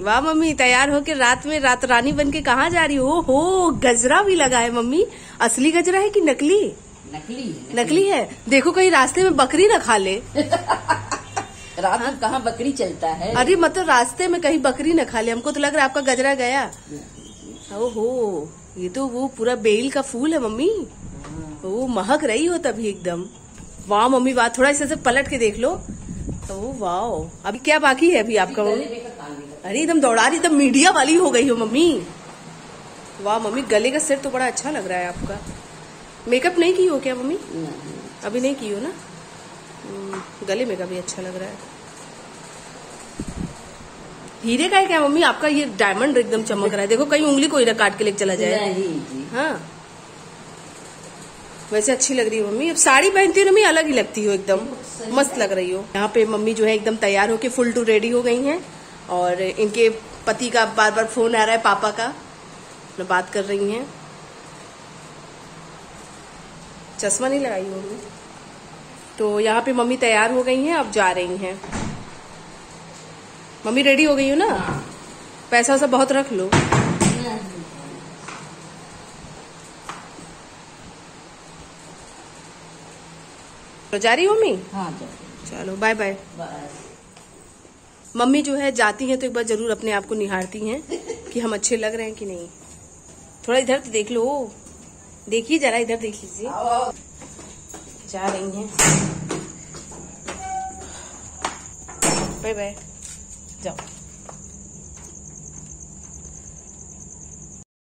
वाह मम्मी तैयार होके रात में रात रानी बन के कहाँ जा रही हो? हो गजरा भी लगा है मम्मी। असली गजरा है कि नकली? नकली है नकली। है। देखो कहीं रास्ते में बकरी न खा ले। रात में कहाँ बकरी चलता है? अरे मतलब रास्ते में कहीं बकरी न खा ले। हमको तो लग रहा है आपका गजरा गया। ओहो ये तो वो पूरा बेल का फूल है मम्मी। वो महक रही हो तभी एकदम। वाह मम्मी वाह थोड़ा इसे पलट के देख लो। ओ वाह अभी क्या बाकी है अभी आपका अरे एकदम दौड़ा रही एकदम मीडिया वाली हो गई हो मम्मी। वाह मम्मी गले का सेट तो बड़ा अच्छा लग रहा है आपका। मेकअप नहीं की हो क्या मम्मी? नहीं। अभी नहीं की हो ना? हम्म, गले में का भी अच्छा लग रहा है। हीरे का है क्या मम्मी? आपका ये डायमंड एकदम चमक रहा है। देखो कहीं उंगली कोई ना काट के लेके चला जाए। नहीं हाँ। वैसे अच्छी लग रही हो मम्मी। अब साड़ी पहनती हो ना मम्मी अलग ही लगती हो एकदम। मस्त लग रही हो। यहाँ पे मम्मी जो है एकदम तैयार होके फुल टू रेडी हो गई हैं। और इनके पति का बार बार फ़ोन आ रहा है पापा का। बात कर रही हैं। चश्मा नहीं लगाई हो मम्मी तो यहाँ पे मम्मी तैयार हो गई हैं अब जा रही हैं। मम्मी रेडी हो गई हो ना? पैसा वैसा बहुत रख लो। तो जा रही हो मम्मी? हाँ चलो चलो बाय बाय मम्मी जो है जाती हैं तो एक बार ज़रूर अपने आप को निहारती हैं कि हम अच्छे लग रहे हैं कि नहीं। थोड़ा इधर तो देख लो। देखिए जरा इधर देख लीजिए। जा रही हैं। Bye bye. जाओ।